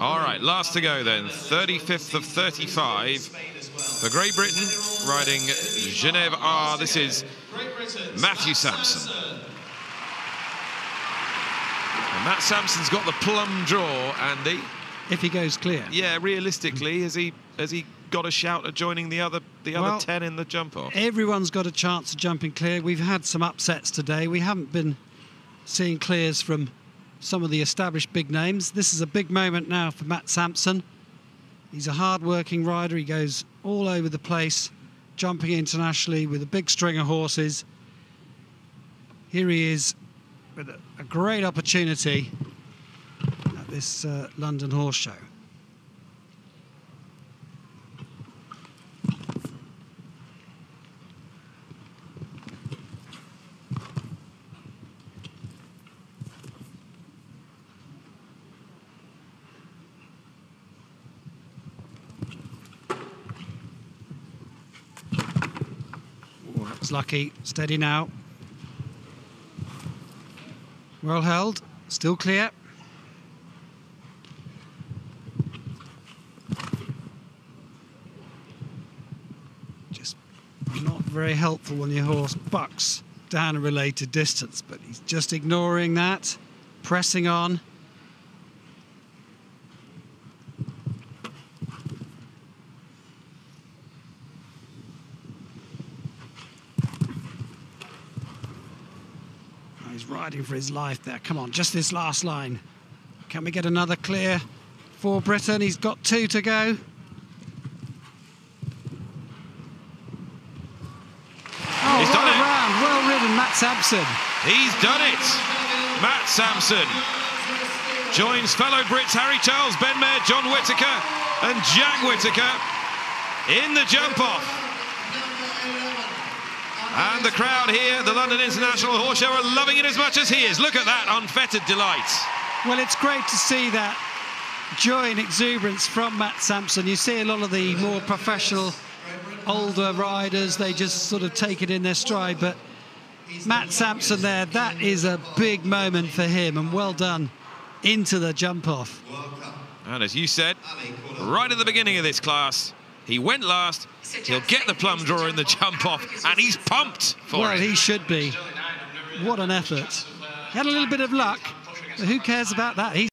All right, last to go then. 35th of 35 for Great Britain, riding Genève R. This is Matthew Sampson. And Matt Sampson's got the plum draw, Andy. If he goes clear. Yeah, realistically, has he has he got a shout at joining the other the other Well, 10 in the jump off? Everyone's got a chance of jumping clear. We've had some upsets today. We haven't been seeing clears from some of the established big names. This is a big moment now for Matt Sampson. He's a hard-working rider. He goes all over the place, jumping internationally with a big string of horses. Here he is with a, great opportunity at this uh, London Horse Show. Was lucky. Steady now. Well held. Still clear. Just not very helpful when your horse bucks down a related distance, but he's just ignoring that, pressing on. He's riding for his life there. Come on, just this last line. Can we get another clear for Britain? He's got two to go. Oh, He's what done a it. round. Well ridden, Matt Sampson. He's done it. Matt Sampson joins fellow Brits Harry Charles, Ben Maher, John Whitaker, and Jack Whitaker in the jump off. And the crowd here, the London International Horse Show, are loving it as much as he is. Look at that unfettered delight. Well, it's great to see that joy and exuberance from Matt Sampson. You see a lot of the more professional, older riders, they just sort of take it in their stride. But Matt Sampson there, that is a big moment for him, and well done into the jump off. And as you said, right at the beginning of this class, he went last. He'll get the plum draw in the jump off, and he's pumped for Well, it. he should be. What an effort. He had a little bit of luck, but who cares about that? He's